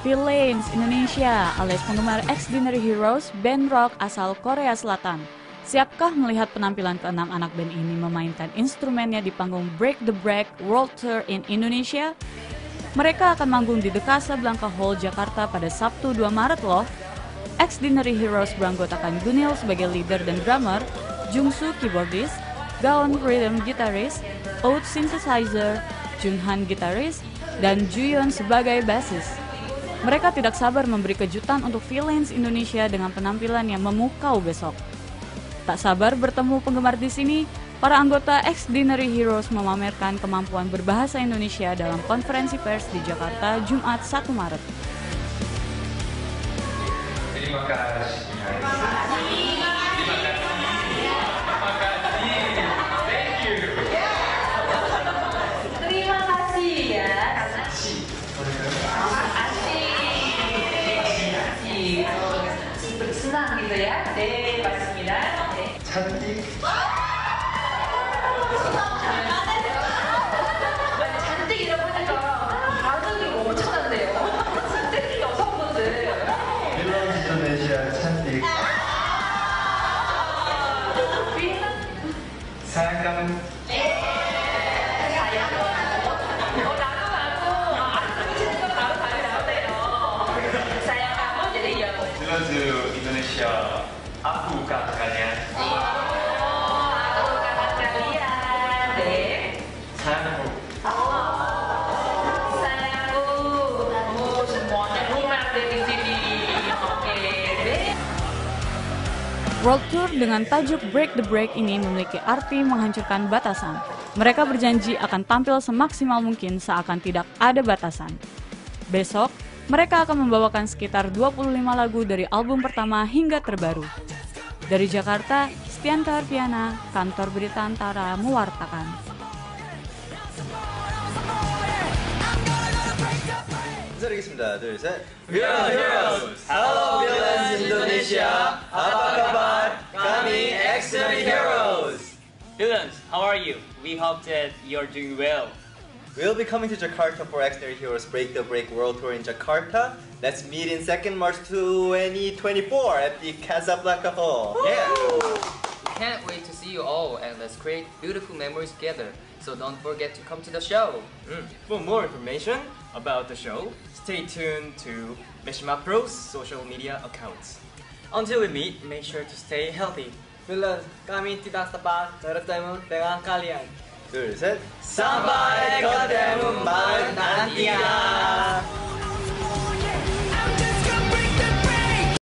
Villains Indonesia alias penggemar Extraordinary Heroes band rock asal Korea Selatan. Siapkah melihat penampilan keenam anak band ini memainkan instrumennya di panggung Break the Break World Tour in Indonesia? Mereka akan manggung di The Casablanca Hall, Jakarta pada Sabtu 2 Maret loh. Extraordinary Heroes beranggotakan Gunil sebagai leader dan drummer, Jungsu keyboardist, Gaon rhythm guitarist, Oat synthesizer, Junghan gitaris, dan Juyeon sebagai bassist. Mereka tidak sabar memberi kejutan untuk Villains Indonesia dengan penampilan yang memukau besok. Tak sabar bertemu penggemar di sini, para anggota Extraordinary Heroes memamerkan kemampuan berbahasa Indonesia dalam konferensi pers di Jakarta Jumat 1 Maret. Terima kasih. Terima kasih. Ya 네 맞습니다 네. 잔디. 하니까 엄청난데요 여성분들 빌런즈 인도네시아 잔디. 사양감은 어, Indonesia. Aku katakannya. Oh, aku kakak kalian, deh. Oh, semuanya rumah sini. Oke, deh. World Tour dengan tajuk Break the Break ini memiliki arti menghancurkan batasan. Mereka berjanji akan tampil semaksimal mungkin seakan tidak ada batasan. Besok, mereka akan membawakan sekitar 25 lagu dari album pertama hingga terbaru. Dari Jakarta, Stianka Arpiana, kantor berita Antara mewartakan. 인사드리겠습니다. 둘, 셋. We are heroes. Hello, villains Indonesia. Apa kabar? Kami Extraordinary Heroes. Villains, how are you? We hope that you're doing well. We'll be coming to Jakarta for Extraordinary Heroes Break the Break World Tour in Jakarta. Let's meet in 2nd March 2024 at the Casablanca Hall. Yeah. Can't wait to see you all and let's create beautiful memories together. So don't forget to come to the show. Mm. For more information about the show, stay tuned to Meshima Pro's social media accounts. Until we meet, make sure to stay healthy. Villains, kami tidak sabar bertemu dengan kalian. 둘, 셋. 사바의 것 때문만 난 이야.